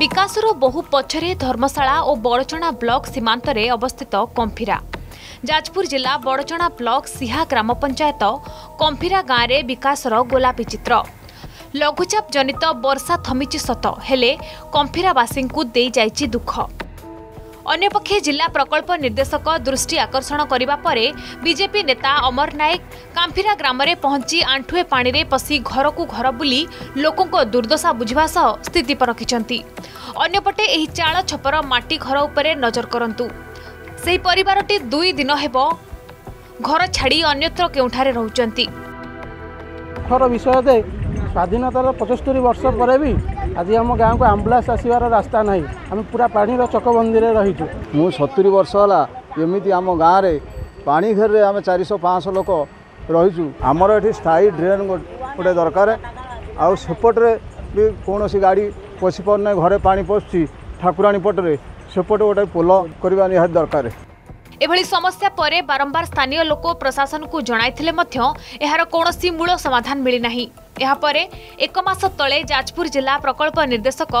ବିକାଶର ବହୁ ପଛରେ ଧର୍ମଶାଳା ଓ ବଡ଼ଚଣା ବ୍ଲକ ସୀମାନ୍ତରେ ଅବସ୍ଥିତ କମ୍ଫିରା ଯାଜପୁର ଜିଲ୍ଲା ବଡ଼ଚଣା ବ୍ଲକ ସିହା ଗ୍ରାମ ପଞ୍ଚାୟତ କମ୍ଫିରା ଗାଁରେ ବିକାଶର ଗୋଲାପୀ ଚିତ୍ର। ଲଘୁଚାପ ଜନିତ ବର୍ଷା ଥମିଛି ସତ ହେଲେ କମ୍ଫିରାବାସୀଙ୍କୁ ଦେଇଯାଇଛି ଦୁଃଖ। ଅନ୍ୟପକ୍ଷେ ଜିଲ୍ଲା ପ୍ରକଳ୍ପ ନିର୍ଦ୍ଦେଶକ ଦୃଷ୍ଟି ଆକର୍ଷଣ କରିବା ପରେ ବିଜେପି ନେତା ଅମର ନାୟକ କାମ୍ଫିରା ଗ୍ରାମରେ ପହଞ୍ଚି ଆଣ୍ଠୁଏ ପାଣିରେ ପଶି ଘରକୁ ଘର ବୁଲି ଲୋକଙ୍କ ଦୁର୍ଦ୍ଦଶା ବୁଝିବା ସହ ସ୍ଥିତି ପରଖିଛନ୍ତି। ଅନ୍ୟପଟେ ଏହି ଚାଳ ଛପର ମାଟି ଘର ଉପରେ ନଜର କରନ୍ତୁ। ସେହି ପରିବାରଟି ଦୁଇ ଦିନ ହେବ ଘର ଛାଡ଼ି ଅନ୍ୟତ୍ର କେଉଁଠାରେ ରହୁଛନ୍ତି। ଦୁଃଖର ବିଷୟ ଯେ ସ୍ୱାଧୀନତାର ପଞ୍ଚସ୍ତରୀ ବର୍ଷ ପରେ ବି ଆଜି ଆମ ଗାଁକୁ ଆମ୍ବୁଲାନ୍ସ ଆସିବାର ରାସ୍ତା ନାହିଁ। ଆମେ ପୁରା ପାଣିର ଚକବନ୍ଦୀରେ ରହିଛୁ। ମୁଁ ସତୁରି ବର୍ଷ ହେଲା ଏମିତି ଆମ ଗାଁରେ ପାଣି ଘେରରେ ଆମେ ଚାରିଶହ ପାଞ୍ଚଶହ ଲୋକ ରହିଛୁ। ଆମର ଏଠି ସ୍ଥାୟୀ ଡ୍ରେନ୍ ଗୋଟେ ଦରକାର। ଆଉ ସେପଟରେ ବି କୌଣସି ଗାଡ଼ି ପଶି ପାରୁନାହିଁ ଘରେ ପାଣି ପଶୁଛି ଠାକୁରାଣୀ ପଟରେ। ସେପଟେ ଗୋଟେ ପୋଲ କରିବା ନିହାତି ଦରକାର। ଏଭଳି ସମସ୍ୟା ପରେ ବାରମ୍ବାର ସ୍ଥାନୀୟ ଲୋକ ପ୍ରଶାସନକୁ ଜଣାଇଥିଲେ ମଧ୍ୟ ଏହାର କୌଣସି ମୂଳ ସମାଧାନ ମିଳିନାହିଁ ଏହାପରେ ଏକ ମାସ ତଳେ ଯାଜପୁର ଜିଲ୍ଲା ପ୍ରକଳ୍ପ ନିର୍ଦ୍ଦେଶକ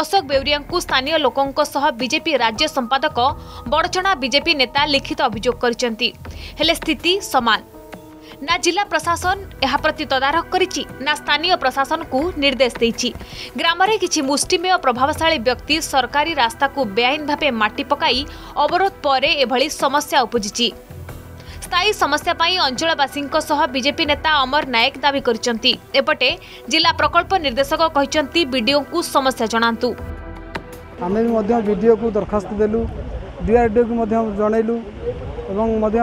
ଅଶୋକ ବେଉରିଆଙ୍କୁ ସ୍ଥାନୀୟ ଲୋକଙ୍କ ସହ ବିଜେପି ରାଜ୍ୟ ସମ୍ପାଦକ ବଡ଼ଚଣା ବିଜେପି ନେତା ଲିଖିତ ଅଭିଯୋଗ କରିଛନ୍ତି ହେଲେ ସ୍ଥିତି ସମାନ ନା ଜିଲ୍ଲା ପ୍ରଶାସନ ଏହା ପ୍ରତି ତଦାରଖ କରିଛି ନା ସ୍ଥାନୀୟ ପ୍ରଶାସନକୁ ନିର୍ଦ୍ଦେଶ ଦେଇଛି ଗ୍ରାମରେ କିଛି ମୁଷ୍ଟିମେୟ ପ୍ରଭାବଶାଳୀ ବ୍ୟକ୍ତି ସରକାରୀ ରାସ୍ତାକୁ ବେଆଇନ ଭାବେ ମାଟି ପକାଇ ଅବରୋଧ ପରେ ଏଭଳି ସମସ୍ୟା ଉପୁଜିଛି ସ୍ଥାୟୀ ସମସ୍ୟା ପାଇଁ ଅଞ୍ଚଳବାସୀଙ୍କ ସହ ବିଜେପି ନେତା ଅମର ନାୟକ ଦାବି କରିଛନ୍ତି ଏପଟେ ଜିଲ୍ଲା ପ୍ରକଳ୍ପ ନିର୍ଦ୍ଦେଶକ କହିଛନ୍ତି ବିଡିଓଙ୍କୁ ସମସ୍ୟା ଜଣାନ୍ତୁ ଆମେ ବି ମଧ୍ୟ ବିଡ଼ିଓକୁ ଦରଖାସ୍ତ ଦେଲୁ ଡିଆର୍ଡିଓକୁ ମଧ୍ୟ ଜଣେଇଲୁ ଏବଂ ମଧ୍ୟ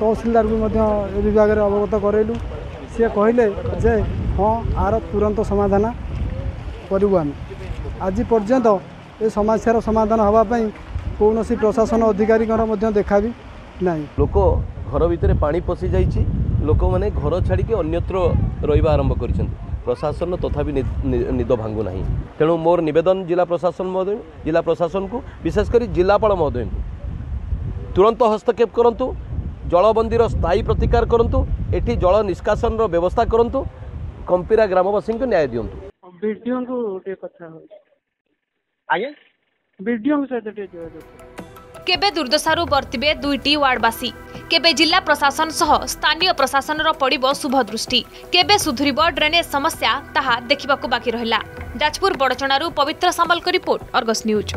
ତହସିଲଦାରକୁ ମଧ୍ୟ ଏ ବିଭାଗରେ ଅବଗତ କରାଇଲୁ ସିଏ କହିଲେ ଯେ ହଁ ଆର ତୁରନ୍ତ ସମାଧାନ କରିବୁ ଆମେ ଆଜି ପର୍ଯ୍ୟନ୍ତ ଏ ସମସ୍ୟାର ସମାଧାନ ହେବା ପାଇଁ କୌଣସି ପ୍ରଶାସନ ଅଧିକାରୀଙ୍କର ମଧ୍ୟ ଦେଖା ବି ନାହିଁ ଲୋକ ଘର ଭିତରେ ପାଣି ପଶି ଯାଇଛି ଲୋକମାନେ ଘର ଛାଡ଼ିକି ଅନ୍ୟତ୍ର ରହିବା ଆରମ୍ଭ କରିଛନ୍ତି ପ୍ରଶାସନ ତଥାପି ନି- ନି- ନିଦ ଭାଙ୍ଗୁ ନାହିଁ ତେଣୁ ମୋର ନିବେଦନ ଜିଲ୍ଲା ପ୍ରଶାସନ ମହୋଦୟ ଜିଲ୍ଲା ପ୍ରଶାସନକୁ ବିଶେଷ କରି ଜିଲ୍ଲାପାଳ ମହୋଦୟଙ୍କୁ ତୁରନ୍ତ ହସ୍ତକ୍ଷେପ କରନ୍ତୁ ଜଳବନ୍ଦୀର ସ୍ଥାୟୀ ପ୍ରତିକାର କରନ୍ତୁ ଏଠି ଜଳ ନିଷ୍କାସନର ବ୍ୟବସ୍ଥା କରନ୍ତୁ କମ୍ପିରା ଗ୍ରାମବାସୀଙ୍କୁ ନ୍ୟାୟ ଦିଅନ୍ତୁ। ବିଡ଼ିଓଙ୍କୁ ଟିକେ କଥା ହେଉଛି ଆଜ୍ଞା? ବିଡ଼ିଓଙ୍କ ସହିତ ଟିକେ ଯୋଗାଯୋଗ କେବେ ଦୁର୍ଦ୍ଦଶାରୁ ବର୍ତ୍ତିବେ ଦୁଇଟି ୱାର୍ଡବାସୀ? କେବେ ଜିଲ୍ଲା ପ୍ରଶାସନ ସହ ସ୍ଥାନୀୟ ପ୍ରଶାସନର ପଡ଼ିବ ଶୁଭ ଦୃଷ୍ଟି। କେବେ ସୁଧୁରିବ ଡ୍ରେନେଜ୍ ସମସ୍ୟା ତାହା ଦେଖିବାକୁ ବାକି ରହିଲା। ଯାଜପୁର ବଡ଼ଚଣାରୁ ପବିତ୍ର ସାମଲଙ୍କ ରିପୋର୍ଟ ଅର୍ଗସ୍ ନ୍ୟୁଜ୍।